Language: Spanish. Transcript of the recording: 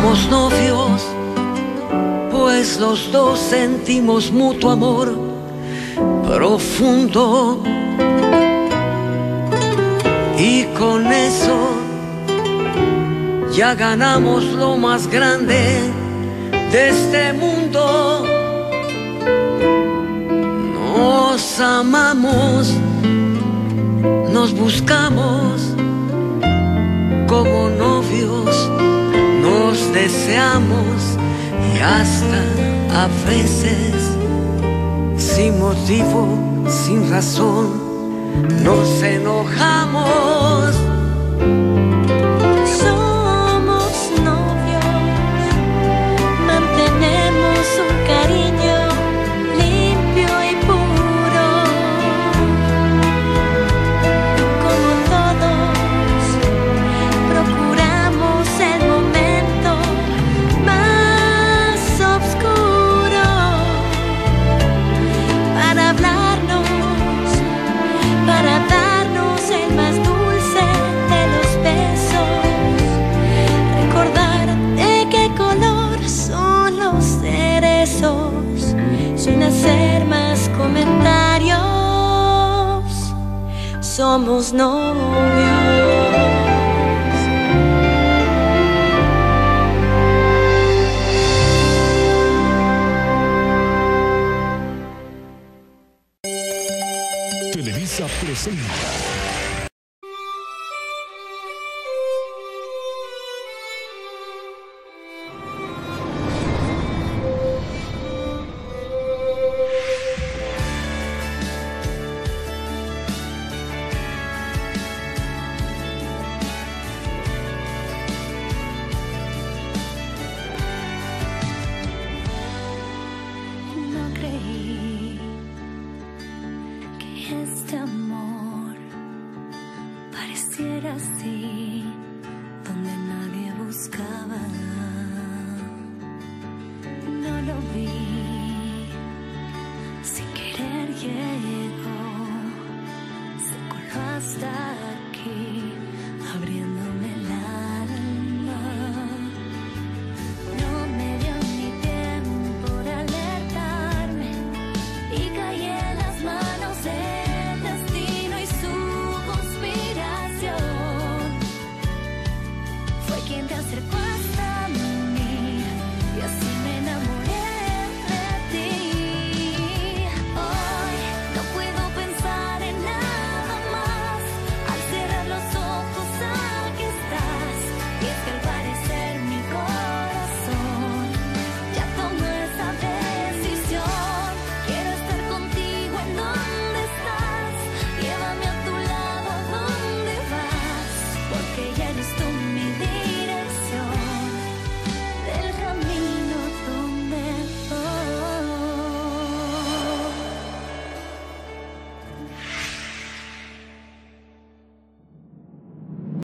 Somos novios, pues los dos sentimos mutuo amor profundo. Y con eso ya ganamos lo más grande de este mundo. Nos amamos, nos buscamos como nos deseamos y hasta a veces sin motivo, sin razón, nos enojamos. Sin hacer más comentarios, somos novios. Televisa presenta 耶